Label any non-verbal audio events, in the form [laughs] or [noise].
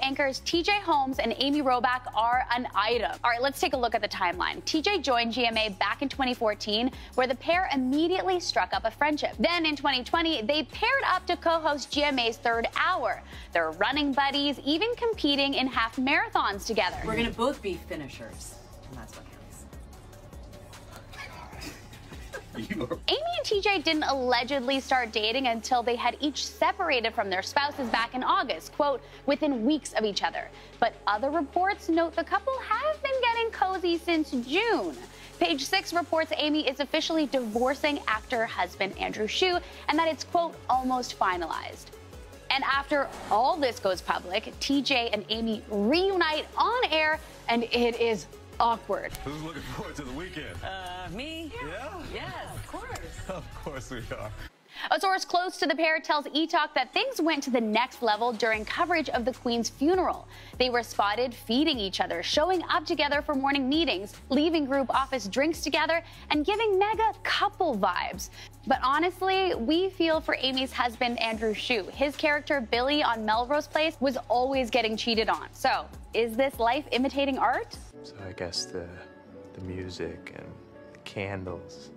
anchors TJ Holmes and Amy Robach are an item. All right, let's take a look at the timeline. TJ joined GMA back in 2014, where the pair immediately struck up a friendship. Then in 2020, they paired up to co host GMA's third hour. They're running buddies, even competing in half marathons together. We're going to both be finishers, and that's what Amy and TJ didn't allegedly start dating until they had each separated from their spouses back in August, quote, within weeks of each other. But other reports note the couple have been getting cozy since June. Page six reports Amy is officially divorcing actor husband Andrew Shue and that it's, quote, almost finalized. And after all this goes public, TJ and Amy reunite on air, and it is awkward. Who's looking forward to the weekend? Uh, me? Yeah? Yes, of course. [laughs] of course we are. A source close to the pair tells eTalk that things went to the next level during coverage of the Queen's funeral. They were spotted feeding each other, showing up together for morning meetings, leaving group office drinks together, and giving mega couple vibes. But honestly, we feel for Amy's husband, Andrew Shue. His character, Billy on Melrose Place, was always getting cheated on. So, is this life imitating art? So I guess the, the music and the candles